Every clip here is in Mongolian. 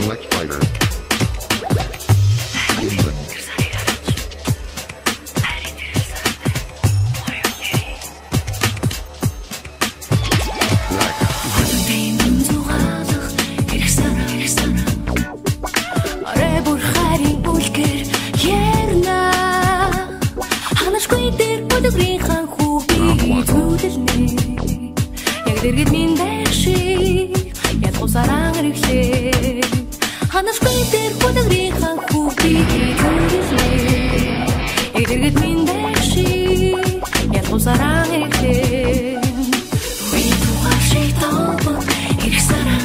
Select fighter. Дэргэд минь дайх шиг ялгуусараа хэрэглээ Ханасгүй дээр хөдөлгөрийн хүүхдийг хөдөлгөлээ. Эдэргэд минь дэши ялгуусараа эхлээ. Би тухаши тоопо хэрэгсараа.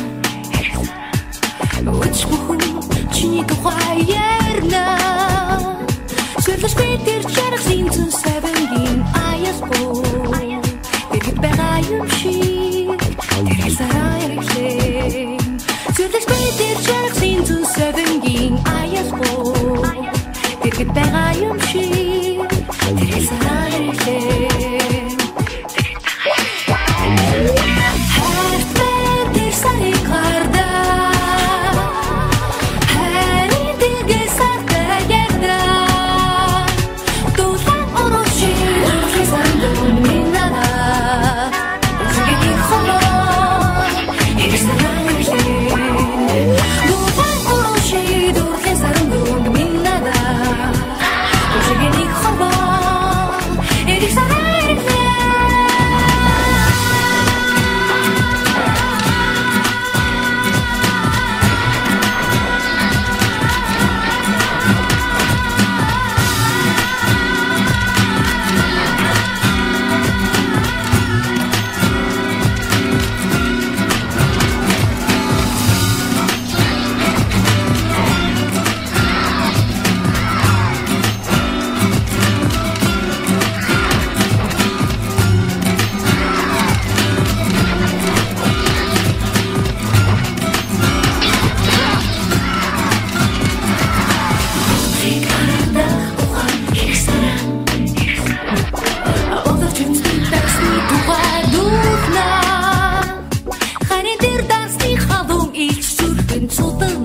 Өч бүхэн чиний тухай ярина. Сэрлэшгүй дээр чарах зинцэн савэнгийн аясгүй. Эдэргэд байгаа юм шиг хэрэгсараа эхлээ. Sur des spirituels, sin zu seven ging, ayas po. Wir gibt bei Reihen.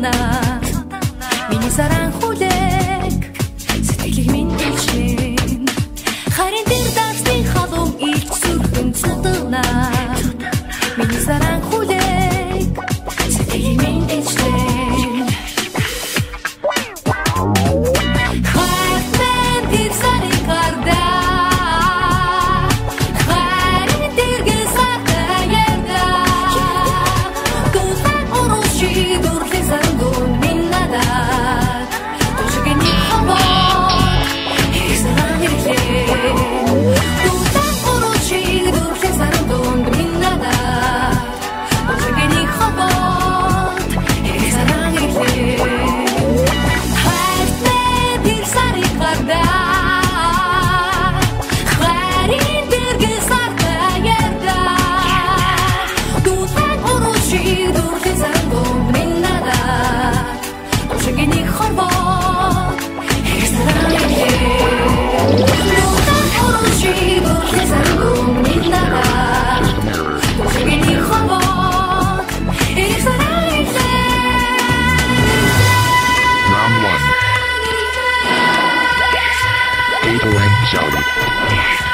나. Gatorade Jelly.